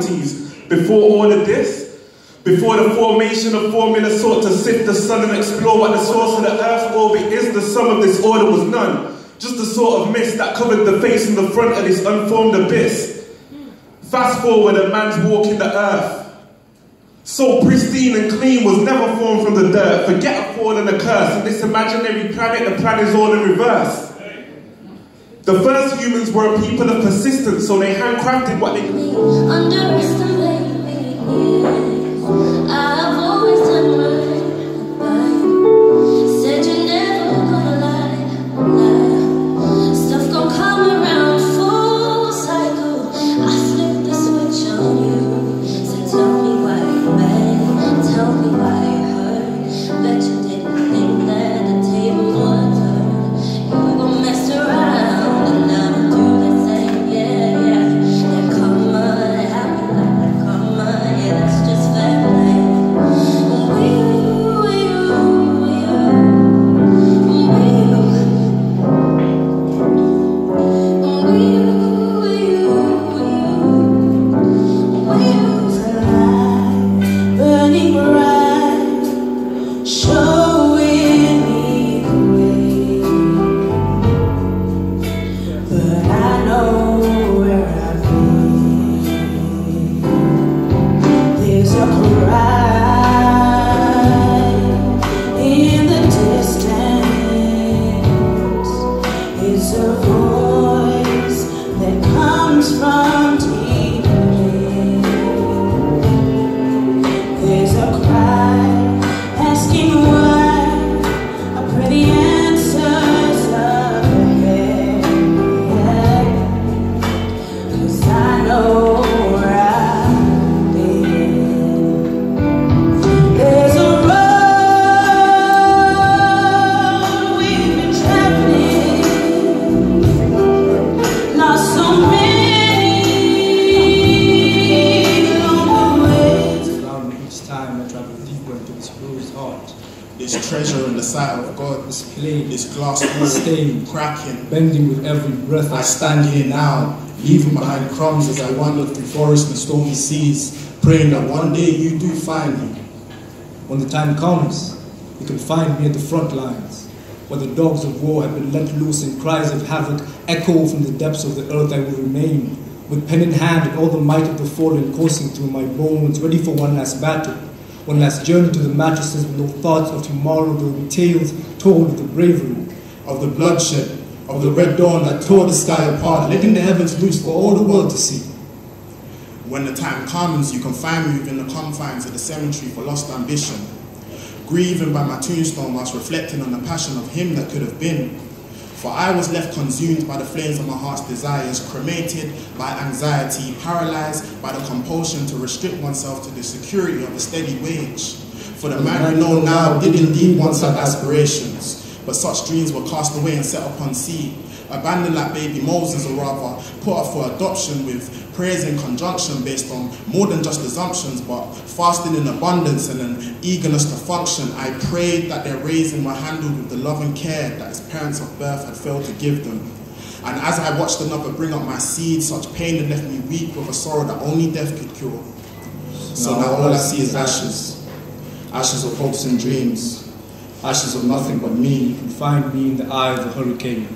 faculties before all of this. Before the formation of formula sought to sift the sun and explore what the source of the earth's orbit is, the sum of this order was none. Just a sort of mist that covered the face and the front of this unformed abyss. Fast forward, a man's walking the earth. So pristine and clean was never formed from the dirt. Forget a fall and a curse. In this imaginary planet, the plan is all in reverse. The first humans were a people of persistence, so they handcrafted what they Underestimate Stained. cracking. bending with every breath I stand here now, leaving behind crumbs as I wander through forests and stormy seas, praying that one day you do find me. When the time comes, you can find me at the front lines, where the dogs of war have been let loose and cries of havoc echo from the depths of the earth. I will remain, with pen in hand and all the might of the fallen coursing through my bones, ready for one last battle, one last journey to the mattresses with no thoughts of tomorrow. There will be tales told of the bravery, Of the bloodshed, of the red dawn that tore the sky apart, letting the heavens loose for all the world to see. When the time comes, you can find me within the confines of the cemetery for lost ambition, grieving by my tombstone whilst reflecting on the passion of him that could have been. For I was left consumed by the flames of my heart's desires, cremated by anxiety, paralyzed by the compulsion to restrict oneself to the security of a steady wage. For the man I know now did indeed once have aspirations, but such dreams were cast away and set upon sea. Abandoned like baby Moses, or rather, put up for adoption with prayers in conjunction based on more than just assumptions, but fasting in abundance and an eagerness to function. I prayed that their raising were handled with the love and care that his parents of birth had failed to give them. And as I watched another bring up my seed, such pain had left me weak with a sorrow that only death could cure. So now all I see is ashes. Ashes of hopes and dreams. Ashes of nothing but me. You can find me in the eye of the hurricane,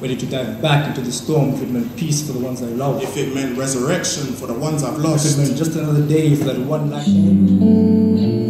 ready to dive back into the storm if it meant peace for the ones I love. If it meant resurrection for the ones I've lost. If it meant just another day for that one night.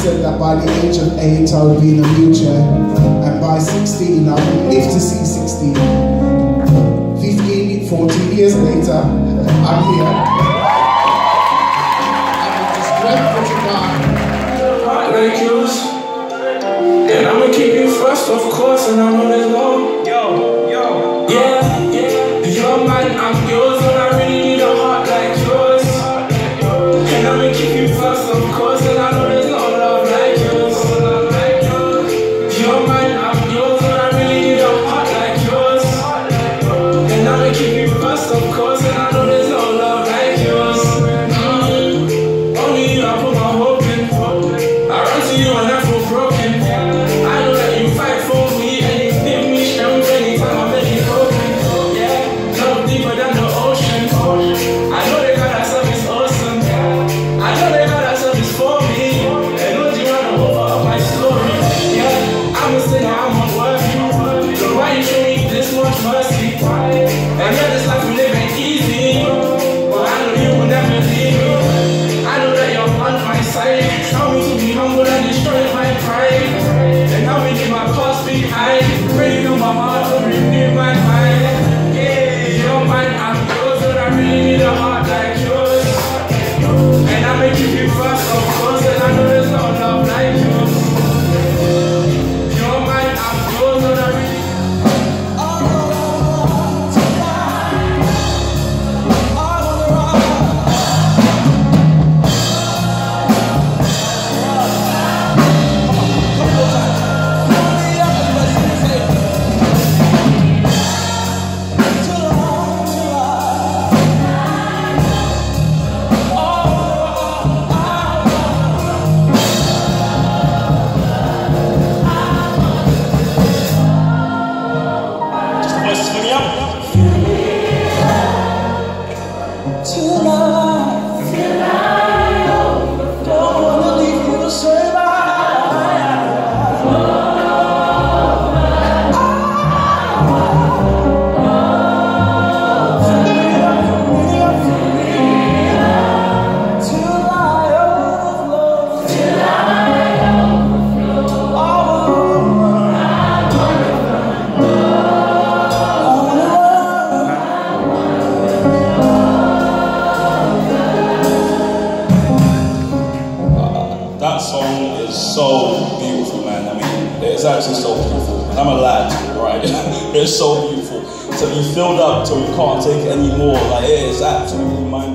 said that by the age of 8 I would be in a wheelchair and by 16 I would live to see 16. 15, 14 years later, I'm here. I'm just to And I'm gonna keep you first, of course, and I'm gonna love. And I make you feel first, of course we can't take it anymore. Like, it's absolutely mind